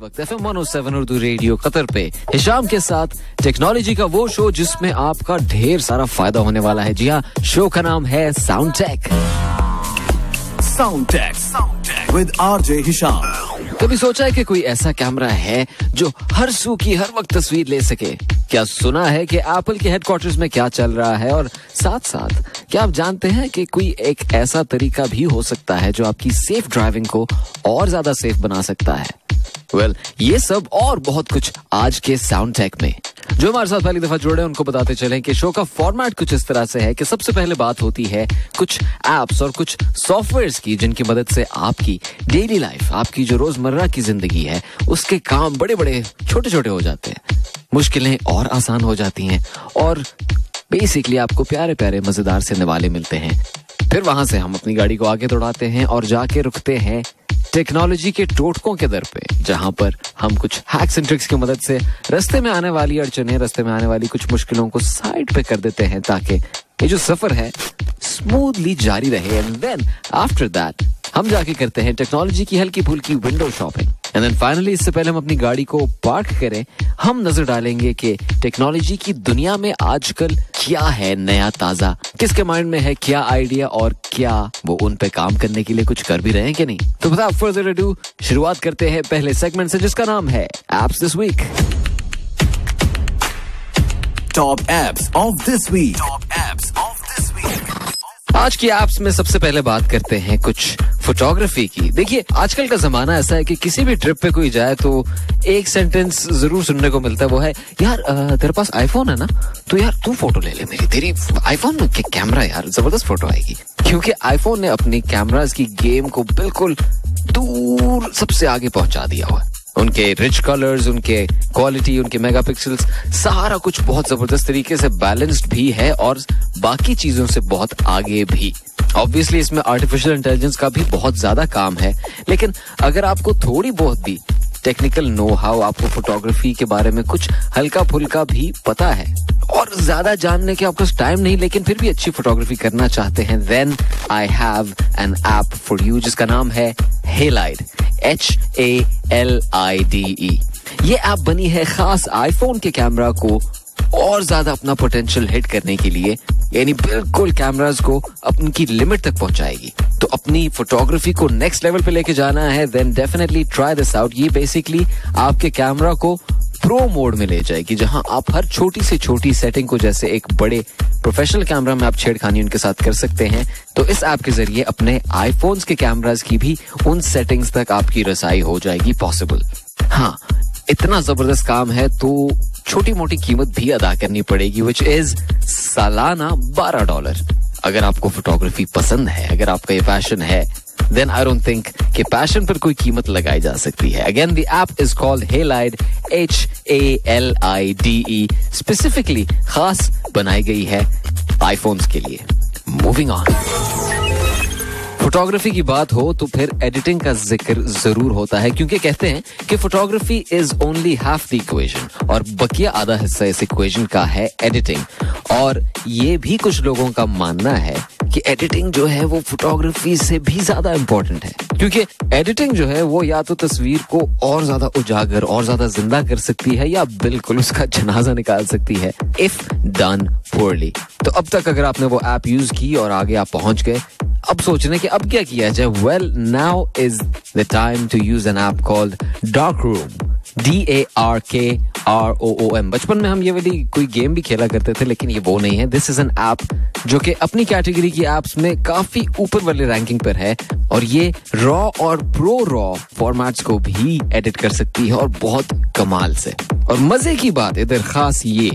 वक्त F M Urdu radio Qatar पे। Hisham के साथ टेक्नोलॉजी का वो शो जिसमें आपका ढेर सारा फ़ायदा होने वाला है। जी हाँ शो का नाम है sound tech sound tech with RJ Hisham कभी सोचा है कि कोई ऐसा कैमरा है जो हर सू की हर वक्त तस्वीर ले सके? क्या सुना है कि एप्पल के हेडक्वार्टर्स में क्या चल रहा है? और साथ साथ क्या आप जानते हैं कि कोई एक ऐसा तरीका भी हो सकता है जो आपकी सेफ़ ड्राइविंग को और ज़्यादा सेफ़ बना सकता है? वेल well, ये सब और बहुत कुछ आज के साउंड टेक में। जो हमारे साथ पहली दफ़ा जुड़े उनको बताते चले कि शो का फॉर्मेट कुछ इस तरह से है कि सबसे पहले बात होती है कुछ एप्स और कुछ सॉफ्टवेयर्स की जिनकी मदद से आपकी डेली लाइफ आपकी जो रोज़मर्रा की ज़िंदगी है उसके काम बड़े बड़े छोटे छोटे हो जाते हैं। मुश्किलें और आसान हो जाती हैं और बेसिकली आपको प्यारे प्यारे मज़ेदार से निवाले मिलते हैं। फिर वहाँ से हम अपनी गाड़ी को आगे दौड़ाते हैं और जाके रुकते हैं टेक्नोलॉजी के टोटकों के दर पे, जहाँ पर हम कुछ हैक्स एंड ट्रिक्स की मदद से रस्ते में आने वाली अड़चने, रस्ते में आने वाली कुछ मुश्किलों को साइड पे कर देते हैं ताकि ये जो सफ़र है स्मूथली जारी रहे। एंड देन आफ्टर दैट हम जाके करते हैं टेक्नोलॉजी की हल्की फुल्की window shopping and then finally इससे पहले हम अपनी गाड़ी को पार्क करें। हम नज़र डालेंगे कि टेक्नोलॉजी की दुनिया में आजकल क्या है नया ताज़ा। किसके माइंड में है क्या आइडिया और क्या वो उन पे काम करने के लिए कुछ कर भी रहे हैं कि नहीं? तो बता फर्दर डू शुरुआत करते हैं पहले सेगमेंट से जिसका नाम है apps this week top apps of this week आज की एप्स में सबसे पहले बात करते हैं कुछ फोटोग्राफी की। देखिए, आजकल का जमाना ऐसा है कि किसी भी ट्रिप पे कोई जाए तो एक सेंटेंस ज़रूर सुनने को मिलता है, वो है, यार तेरे पास आईफोन है ना? तो यार, तू फ़ोटो ले ले मेरी। तेरी आईफोन में कैमरा यार? ज़बरदस्त फ़ोटो आएगी। क्योंकि आईफोन ने अपनी कैमराज की गेम को बिल्कुल दूर सबसे आगे पहुँचा दिया हुआ उनके रिच कलर्स उनके क्वालिटी उनके मेगापिक्सल्स सारा कुछ बहुत ज़बरदस्त तरीके से बैलेंस्ड भी है और बाकी चीज़ों से बहुत आगे भी। ऑब्वियसली इसमें आर्टिफिशियल इंटेलिजेंस का भी बहुत ज़्यादा काम है, लेकिन अगर आपको थोड़ी बहुत भी टेक्निकल नो हाउ आपको फोटोग्राफी के बारे में कुछ हल्का फुल्का भी पता है। और ज़्यादा जानने के आपके टाइम नहीं, लेकिन फिर भी अच्छी फोटोग्राफी करना चाहते हैं then I have an app for you जिसका नाम है Halide H A L I D E ये ऐप बनी है खास आईफोन के कैमरा को और ज़्यादा अपना पोटेंशियल हिट करने के लिए, यानी बिल्कुल कैमराज को अपनी लिमिट तक पहुंचाएगी। तो अपनी फोटोग्राफी को नेक्स्ट लेवल पे लेके जाना है then definitely try this out ये बेसिकली आपके कैमरा को प्रो मोड में ले जाएगी, जहाँ आप हर छोटी से छोटी सेटिंग को जैसे एक बड़े प्रोफेशनल कैमरा में आप छेड़खानी उनके साथ कर सकते हैं। तो इस ऐप के ज़रिए अपने आईफोन्स के कैमराज की भी उन सेटिंग्स तक आपकी रसाई हो जाएगी पॉसिबल हाँ इतना ज़बरदस्त काम है तो छोटी मोटी कीमत भी अदा करनी पड़ेगी विच इज़ सालाना बारह डॉलर अगर आपको फोटोग्राफी पसंद है, अगर आपका ये पैशन है देन आई डोंट थिंक कि पैशन पर कोई कीमत लगाई जा सकती है. Again the app is called Halide H A L I D E specifically खास बनाई गई है आईफोन्स के लिए. मूविंग ऑन फोटोग्राफी की बात हो तो फिर एडिटिंग का ज़िक्र ज़रूर होता है, क्योंकि कहते हैं कि photography is only half the equation और बकिया आधा हिस्सा इस इक्वेशन का है एडिटिंग और ये भी कुछ लोगों का मानना है कि एडिटिंग जो है वो फोटोग्राफी से भी ज़्यादा इंपॉर्टेंट है, क्योंकि एडिटिंग जो है वो या तो तस्वीर को और ज़्यादा उजागर और ज़्यादा ज़िंदा कर सकती है, या बिल्कुल उसका जनाजा निकाल सकती है इफ़ डन पोरली तो अब तक अगर आपने वो ऐप यूज़ की और आगे आप पहुँच गए अब सोच रहे कि अब क्या किया जाए? Well now is the time to use an app called dark room D A R K R O O M बचपन में हम ये वाली कोई गेम भी खेला करते थे, लेकिन ये वो नहीं है। दिस इज़ एन ऐप जो कि अपनी कैटेगरी की एप्स में काफ़ी ऊपर वाले रैंकिंग पर है और ये रॉ और प्रो रॉ फॉर्मेट्स को भी एडिट कर सकती है और बहुत कमाल से। और मज़े की बात इधर खास ये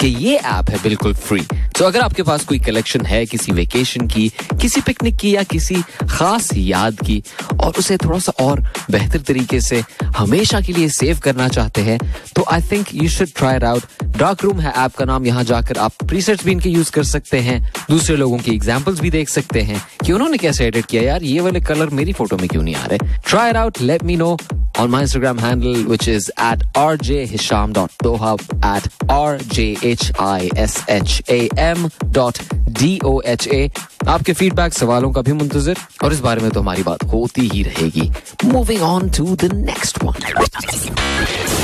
कि ये ऐप है बिल्कुल फ्री तो अगर आपके पास कोई कलेक्शन है किसी वेकेशन की, किसी पिकनिक की या किसी खास याद की, और उसे थोड़ा सा और बेहतर तरीके से हमेशा के लिए सेव करना चाहते हैं तो I think you should try out dark room है ऐप का नाम, यहाँ जाकर आप प्रीसेट्स भी इनके यूज़ कर सकते हैं। दूसरे लोगों की एग्जाम्पल्स भी देख सकते हैं कि उन्होंने कैसे एडिट किया। यार, ये वाले कलर मेरी फ़ोटो में क्यों नहीं आ रहे? Try out let me know on my Instagram handle, which is at rjhisham.doha at rjhisham dot doha. आपके फीडबैक सवालों का भी मुंतजर और इस बारे में तो हमारी बात होती ही रहेगी। Moving on to the next one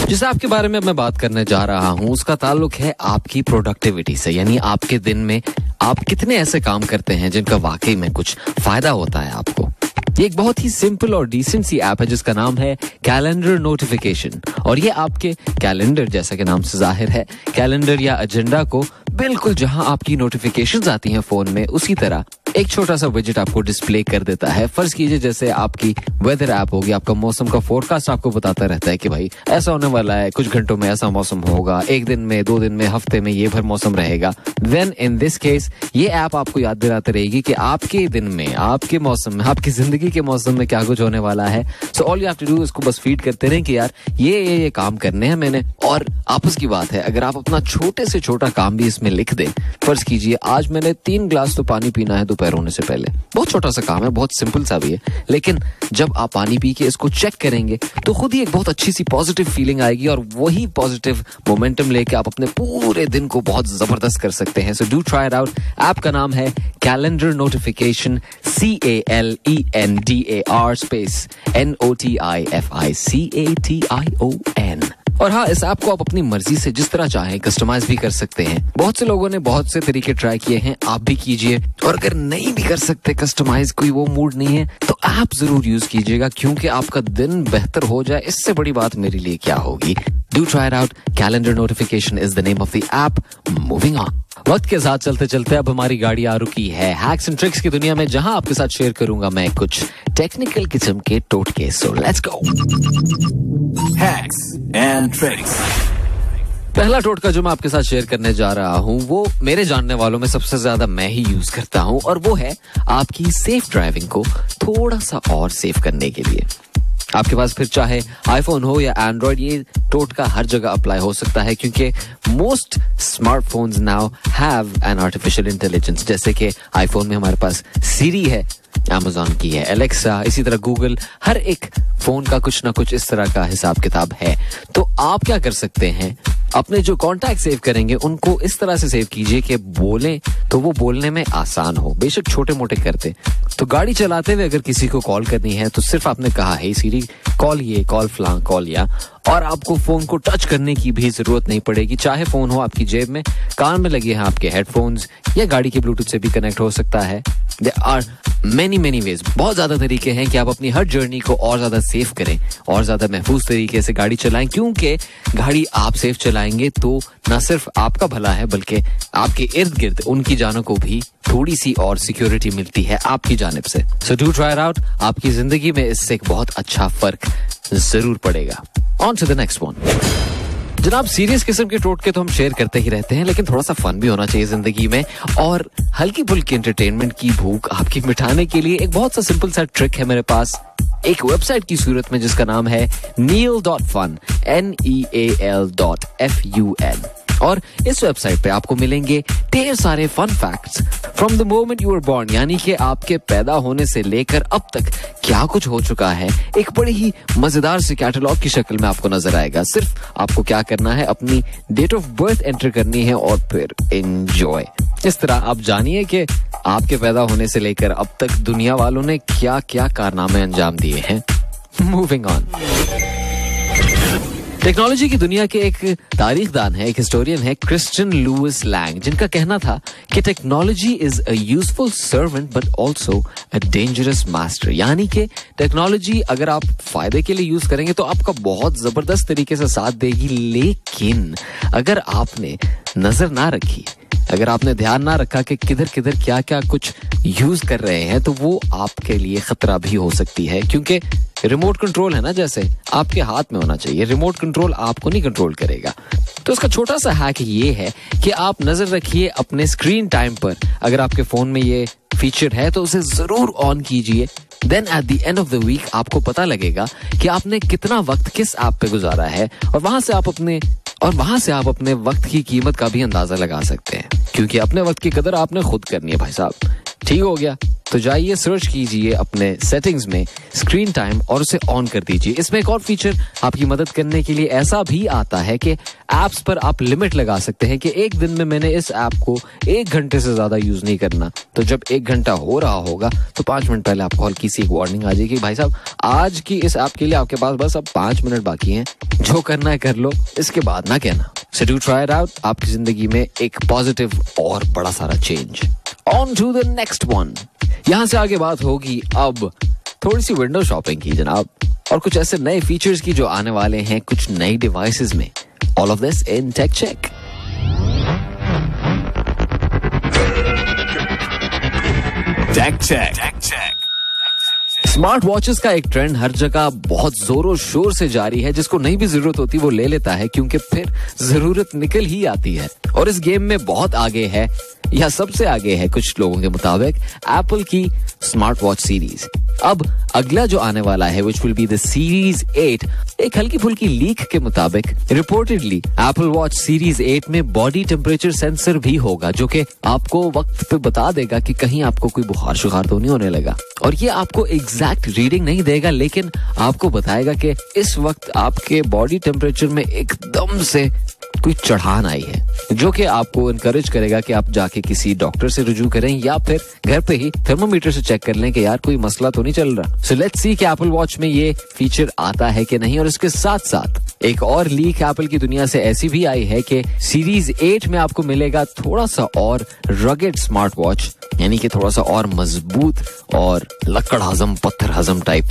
जिस ऐप के बारे में मैं बात करने जा रहा हूँ उसका ताल्लुक है आपकी प्रोडक्टिविटी से यानी आपके दिन में आप कितने ऐसे काम करते हैं जिनका वाकई में कुछ फ़ायदा होता है आपको। ये एक बहुत ही सिंपल और डिसेंट सी ऐप है जिसका नाम है कैलेंडर नोटिफिकेशन और ये आपके कैलेंडर जैसा कि नाम से ज़ाहिर है। कैलेंडर या एजेंडा को बिल्कुल जहाँ आपकी नोटिफिकेशंस आती हैं फ़ोन में, उसी तरह एक छोटा सा विज़िट आपको डिस्प्ले कर देता है। फ़र्ज़ कीजिए जैसे आपकी वेदर ऐप होगी, आपका मौसम का फोरकास्ट आपको बताता रहता है कि भाई, ऐसा होने वाला है, कुछ घंटों में ऐसा मौसम होगा, एक दिन में, दो दिन में, हफ़्ते में ये भर मौसम रहेगा। देन इन दिस केस ये ऐप आपको याद दिलाती रहेगी कि आपके दिन में, आपके मौसम में, आपकी ज़िंदगी के मौसम में क्या कुछ होने वाला है। So all you have to do इसको बस फ़ीड करते रहे कि यार, ये ये ये काम करने हैं मैंने, और आपस की बात है। अगर आप अपना छोटे से छोटा काम भी इसमें लिख दें, फ़र्ज़ कीजिए, आज मैंने तीन ग्लास तो पानी पीना है दोपहर होने से पहले। बहुत छोटा सा काम है, बहुत सिंपल सा भी है, लेकिन जब आप पानी पी के इसको चेक करेंगे तो खुद ही एक बहुत अच्छी सी पॉजिटिव फीलिंग आएगी और वही पॉजिटिव मोमेंटम लेके आप अपने पूरे दिन को बहुत ज़बरदस्त कर सकते हैं। So do try out app का नाम है calendar notification C A L E N D A R space N O T I F I C A T I O N और हाँ इस ऐप को आप अपनी मर्ज़ी से जिस तरह चाहें कस्टमाइज भी कर सकते हैं। बहुत से लोगों ने बहुत से तरीके ट्राई किए हैं, आप भी कीजिए। और अगर नहीं भी कर सकते कस्टमाइज कोई वो मूड नहीं है तो ऐप ज़रूर यूज़ कीजिएगा, क्योंकि आपका दिन बेहतर हो जाए। इससे बड़ी बात मेरे लिए क्या होगी? Do try out calendar notification is the name of the app moving on वक्त के साथ चलते चलते अब हमारी गाड़ी आ रुकी है। हैक्स एंड ट्रिक्स की दुनिया में जहाँ आपके साथ शेयर करूँगा मैं कुछ टेक्निकल किस्म के टोटके। So let's go Hacks and tricks. पहला टोटका जो मैं आपके साथ शेयर करने जा रहा हूँ वो मेरे जानने वालों में सबसे ज़्यादा मैं ही यूज़ करता हूँ और वो है आपकी सेफ़ ड्राइविंग को थोड़ा सा और सेफ़ करने के लिए। आपके पास फिर चाहे आईफोन हो या एंड्रॉइड ये टोटका हर जगह अप्लाई हो सकता है, क्योंकि most smartphones now have an artificial intelligence जैसे कि आईफोन में हमारे पास सीरी है अमेजोन की है एलेक्सा इसी तरह गूगल हर एक फ़ोन का कुछ ना कुछ इस तरह का हिसाब किताब है। तो आप क्या कर सकते हैं? अपने जो कॉन्टैक्ट सेव करेंगे, उनको इस तरह से सेव कीजिए कि बोले तो वो बोलने में आसान हो। बेशक छोटे मोटे करते। तो गाड़ी चलाते हुए अगर किसी को कॉल करनी है तो सिर्फ़ आपने कहा है सीरी कॉल ये कॉल फ्लां कॉल या। और आपको फ़ोन को टच करने की भी ज़रूरत नहीं पड़ेगी। चाहे फ़ोन हो आपकी जेब में, कान में लगे हैं आपके हेडफोन्स या गाड़ी के ब्लूटूथ से भी कनेक्ट हो सकता है। There are many many ways बहुत ज़्यादा तरीके हैं कि आप अपनी हर जर्नी को और ज़्यादा सेफ़ करें, और ज़्यादा महफूज तरीके से गाड़ी चलाएँ। क्योंकि गाड़ी आप सेफ़ चलाएँगे तो न सिर्फ़ आपका भला है, बल्कि आपके इर्द गिर्द उनकी जानों को भी थोड़ी सी और सिक्योरिटी मिलती है आपकी जानब से। सो डू ट्राई आउट आपकी ज़िंदगी में इससे एक बहुत अच्छा फ़र्क ज़रूर पड़ेगा। On to the next one जनाब सीरियस किस्म के टोटके तो हम शेयर करते ही रहते हैं, लेकिन थोड़ा सा फन भी होना चाहिए ज़िंदगी में, और हल्की फुल्की एंटरटेनमेंट की भूख आपकी मिटाने के लिए एक बहुत सा सिंपल सा ट्रिक है मेरे पास। एक वेबसाइट की सूरत में जिसका नाम है Neal dot fun N E A L dot F U N और इस वेबसाइट पे आपको मिलेंगे ढेर सारे fun facts from the moment you are born यानी कि आपके पैदा होने से लेकर अब तक क्या कुछ हो चुका है? एक बड़ी ही मज़ेदार से कैटलॉग की शक्ल में आपको नज़र आएगा। सिर्फ़ आपको क्या करना है? अपनी डेट ऑफ़ बर्थ एंटर करनी है और फिर एंजॉय इस तरह आप जानिए कि आपके पैदा होने से लेकर अब तक दुनिया वालों ने क्या क्या कारनामे अंजाम दिए हैं। मूविंग ऑन टेक्नोलॉजी की दुनिया के एक तारीखदान है, एक हिस्टोरियन है क्रिश्चियन लुइस लैंग जिनका कहना था कि technology is a useful servant but also a dangerous master यानी कि टेक्नोलॉजी अगर आप फ़ायदे के लिए यूज़ करेंगे तो आपका बहुत ज़बरदस्त तरीके से साथ देगी। लेकिन अगर आपने नज़र ना रखी, अगर आपने ध्यान ना रखा कि किधर किधर क्या क्या कुछ यूज़ कर रहे हैं तो वो आपके लिए खतरा भी हो सकती है। क्योंकि रिमोट कंट्रोल है ना जैसे? आपके हाथ में होना चाहिए। रिमोट कंट्रोल आपको नहीं कंट्रोल करेगा। तो इसका छोटा सा हैक ये है कि आप नज़र रखिए अपने स्क्रीन टाइम पर। अगर आपके फ़ोन में ये फीचर है तो उसे ज़रूर ऑन कीजिए। Then at the end of the week आपको पता लगेगा कि आपने कितना वक्त किस ऐप पे गुजारा है। और वहाँ से आप अपने, और वहाँ से आप अपने वक्त की कीमत का भी अंदाज़ा लगा सकते हैं। क्योंकि अपने वक्त की कदर आपने खुद करनी है भाई साहब। ठीक हो गया। तो जाइए सर्च कीजिए अपने सेटिंग्स में स्क्रीन टाइम और उसे ऑन कर दीजिए। इसमें एक और फीचर आपकी मदद करने के लिए ऐसा भी आता है कि एप्स पर आप लिमिट लगा सकते हैं कि एक दिन में मैंने इस ऐप को एक घंटे से ज़्यादा यूज़ नहीं करना। तो जब एक घंटा हो रहा होगा तो पाँच मिनट पहले आपको हल्की सी एक वार्निंग आ जाएगी भाई साहब, आज की इस ऐप के लिए आपके पास बस अब पाँच मिनट बाकी हैं। जो करना है कर लो, इसके बाद ना कहना। सो डू ट्राई आउट आपकी ज़िंदगी में एक पॉजिटिव और बड़ा सारा change on to the next one यहाँ से आगे बात होगी अब थोड़ी सी विंडो शॉपिंग की जनाब। और कुछ ऐसे नए फीचर्स की जो आने वाले हैं कुछ नई डिवाइसेस में। All of this in tech check Tech check. Smart watches का एक ट्रेंड हर जगह बहुत जोरों शोर से जारी है। जिसको नहीं भी ज़रूरत होती वो ले लेता है क्योंकि फिर ज़रूरत निकल ही आती है। और इस गेम में बहुत आगे है। या सबसे आगे है कुछ लोगों के मुताबिक एप्पल की स्मार्ट वॉच सीरीज़ अब अगला जो आने वाला है which will be the series 8 एक हल्की फुल्की लीक के मुताबिक रिपोर्टेडली एप्पल वॉच सीरीज़ 8 में बॉडी टेम्परेचर सेंसर भी होगा, जो कि आपको वक्त पे बता देगा कि कहीं आपको कोई बुखार शुखार तो नहीं होने लगा। और ये आपको एग्जैक्ट रीडिंग नहीं देगा, लेकिन आपको बताएगा कि इस वक्त आपके बॉडी टेम्परेचर में एकदम से कोई चढ़ान आई है, जो कि आपको इनकरेज करेगा कि आप जाके किसी डॉक्टर से रुजू करें या फिर घर पे ही थर्मोमीटर से चेक कर लें कि यार कोई मसला तो नहीं चल रहा। सो लेट्स सी कि एप्पल वॉच में ये फीचर आता है कि नहीं और इसके साथ साथ एक और लीक एप्पल की दुनिया से ऐसी भी आई है कि सीरीज़ एट में आपको मिलेगा थोड़ा सा और रगेड स्मार्ट वॉच यानी कि थोड़ा सा और मज़बूत और लकड़ हजम पत्थर हजम टाइप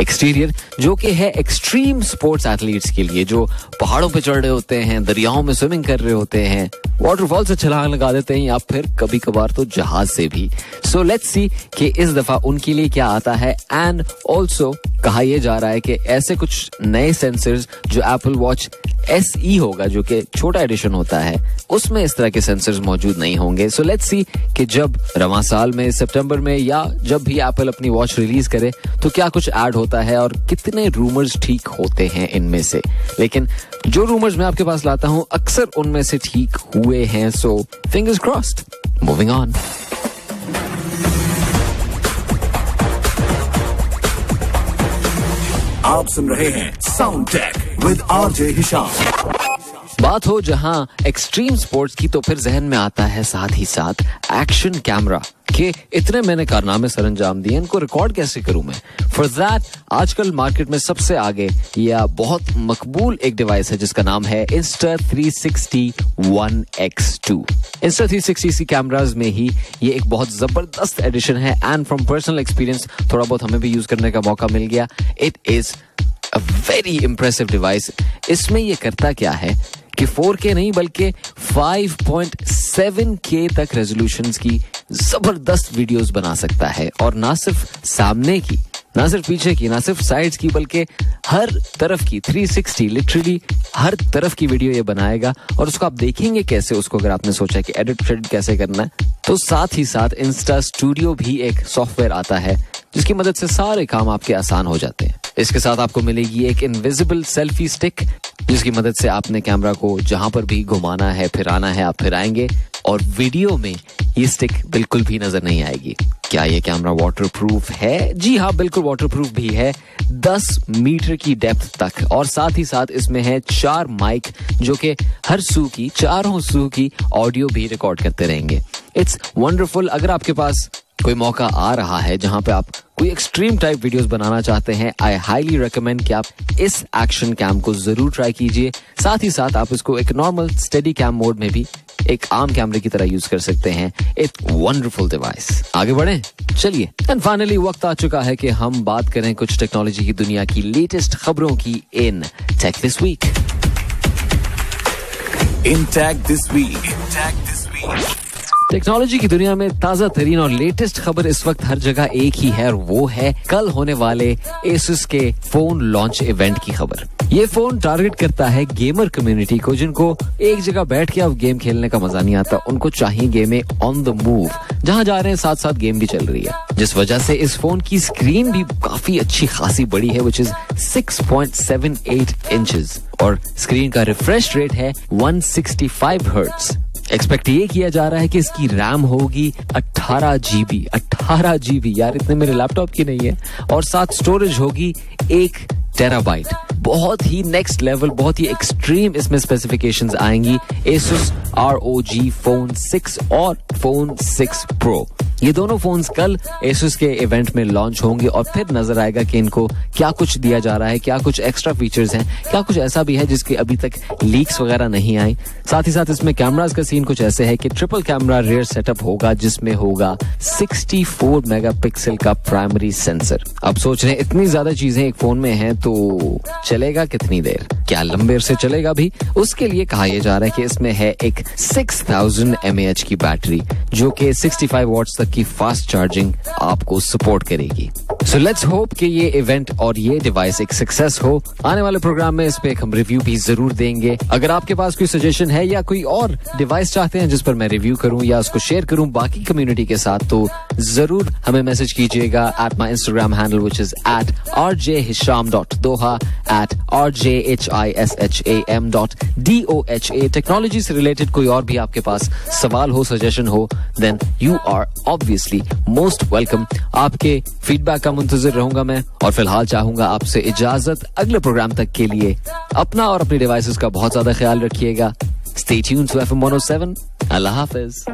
एक्सटीरियर जो कि है एक्सट्रीम स्पोर्ट्स एथलीट्स के लिए, जो पहाड़ों पे चढ़ रहे होते हैं, दरियाओं में स्विमिंग कर रहे होते हैं। वाटरफॉल से छलांग लगा देते हैं या फिर कभी कभार तो जहाज़ से भी। सो लेट्स सी कि इस दफ़ा उनके लिए क्या आता है एंड ऑल्सो कहा यह जा रहा है कि ऐसे कुछ नए सेंसर्स जो एप्पल वॉच एस ई होगा, जो कि छोटा एडिशन होता है, उसमें इस तरह के सेंसर्स मौजूद नहीं होंगे। सो लेट्स सी कि जब रवा साल में, सितंबर में, या जब भी एप्पल अपनी वॉच रिलीज़ करे तो क्या कुछ ऐड होता है और कितने रूमर्स ठीक होते हैं इनमें से? लेकिन जो रूमर्स मैं आपके पास लाता हूँ, अक्सर उनमें से ठीक हुए हैं। So fingers crossed moving on आप सुन रहे हैं sound tech with RJ Hisham बात हो जहाँ एक्सट्रीम स्पोर्ट्स की तो फिर जहन में आता है साथ ही साथ एक्शन कैमरा के इतने मैंने कारनामे सर अंजाम दिए, इनको रिकॉर्ड कैसे करूँ मैं? फॉर दैट आजकल मार्केट में सबसे आगे या बहुत मकबूल एक डिवाइस है जिसका नाम है इंस्टा 360 One X2 इंस्टा 360 सी कैमराज में ही ये एक बहुत ज़बरदस्त एडिशन है एंड फ्रॉम पर्सनल एक्सपीरियंस थोड़ा बहुत हमें भी यूज़ करने का मौका मिल गया। It is a very impressive device इसमें ये करता क्या है? कि 4K नहीं, बल्कि 5.7K तक रेजोल्यूशन की ज़बरदस्त वीडियोस बना सकता है। और ना सिर्फ़ सामने की, ना सिर्फ़ पीछे की, ना सिर्फ़ साइड्स की, बल्कि हर तरफ़ की 360 लिटरली हर तरफ़ की वीडियो ये बनाएगा। और उसको आप देखेंगे कैसे, उसको अगर आपने सोचा कि एडिट शेडिट कैसे करना है तो साथ ही साथ इंस्टा स्टूडियो भी एक सॉफ्टवेयर आता है, जिसकी मदद से सारे काम आपके आसान हो जाते हैं। इसके साथ आपको मिलेगी एक इनविजिबल सेल्फी स्टिक जिसकी मदद से आपने कैमरा को जहाँ पर भी घुमाना है, फिराना है, आप फिराएँगे और वीडियो में ये स्टिक बिल्कुल भी नज़र नहीं आएगी। क्या ये कैमरा वाटर प्रूफ है? जी हाँ बिल्कुल वाटर प्रूफ भी है। 10 मीटर की डेप्थ तक। और साथ ही साथ इसमें है चार माइक जो कि हर सू की, चारों सू की ऑडियो भी रिकॉर्ड करते रहेंगे। इट्स वंडरफुल अगर आपके पास कोई मौका आ रहा है जहाँ पे आप कोई एक्सट्रीम टाइप वीडियोस बनाना चाहते हैं आई हाईली रिकमेंड कि आप इस एक्शन कैम को ज़रूर ट्राई कीजिए। साथ ही साथ आप इसको एक नॉर्मल स्टडी कैम मोड में भी एक आम कैमरे की तरह यूज़ कर सकते हैं। एक वंडरफुल डिवाइस आगे बढ़े? चलिए एंड फाइनली वक्त आ चुका है कि हम बात करें कुछ टेक्नोलॉजी की दुनिया की लेटेस्ट खबरों की in tech this week In Tech This Week. In Tech This Week. Technology की दुनिया में ताज़ा तरीन और लेटेस्ट खबर इस वक्त हर जगह एक ही है और वो है कल होने वाले एसुस के फ़ोन लॉन्च इवेंट की खबर। ये फ़ोन टारगेट करता है गेमर कम्युनिटी को, जिनको एक जगह बैठ के अब गेम खेलने का मज़ा नहीं आता। उनको चाहिए गेमें ऑन द मूव जहाँ जा रहे हैं साथ साथ गेम भी चल रही है। जिस वजह से इस फ़ोन की स्क्रीन भी काफ़ी अच्छी खासी बड़ी है विच इज़ 6.78 इंचेस और स्क्रीन का रिफ्रेश रेट है 165 हर्ट्ज एक्सपेक्ट ये किया जा रहा है कि इसकी रैम होगी 18 जीबी 18 जीबी यार, इतने मेरे लैपटॉप की नहीं है। और साथ स्टोरेज होगी एक टेराबाइट बहुत ही नेक्स्ट लेवल बहुत ही एक्सट्रीम इसमें स्पेसिफिकेशंस आएँगी। Asus R O G phone six और फ़ोन 6 Pro ये दोनों फोन्स कल Asus के इवेंट में लॉन्च होंगे और फिर नज़र आएगा कि इनको क्या कुछ दिया जा रहा है, क्या कुछ एक्स्ट्रा फीचर्स हैं, क्या कुछ ऐसा भी है जिसके अभी तक लीक्स वगैरह नहीं आई साथ ही साथ इसमें कैमरास का सीन कुछ ऐसे है कि ट्रिपल कैमरा रेयर सेटअप होगा, जिसमें होगा 64 मेगापिक्सल का प्राइमरी सेंसर अब सोच रहे हैं, इतनी ज़्यादा चीज़ें एक फ़ोन में हैं तो चलेगा कितनी देर? क्या लंबे से चलेगा भी? उसके लिए कहा यह जा रहा है कि इसमें है एक 6000 थाउज़ेंड की बैटरी जो कि 65 वॉट्स की फास्ट चार्जिंग आपको सपोर्ट करेगी। सो लेट्स होप कि ये इवेंट और ये डिवाइस एक सक्सेस हो। आने वाले प्रोग्राम में इस पे हम रिव्यू भी ज़रूर देंगे। अगर आपके पास कोई सजेशन है या कोई और डिवाइस चाहते हैं जिस पर मैं रिव्यू करूँ या उसको शेयर करूँ बाकी कम्युनिटी के साथ तो ज़रूर हमें मैसेज कीजिएगा at my Instagram handle which is at R J Hisham dot Doha at R J H I S H A M dot D O H A technology से रिलेटेड कोई और भी आपके पास सवाल हो सजेशन हो then you are obviously most welcome आपके फीडबैक का मुंतजर रहूँगा मैं और फ़िलहाल चाहूँगा आपसे इजाज़त। अगले प्रोग्राम तक के लिए अपना और अपने डिवाइसेस का बहुत ज़्यादा ख्याल रखिएगा। स्टे ट्यून्ड टू एफएम 107 अल्लाह हाफिज।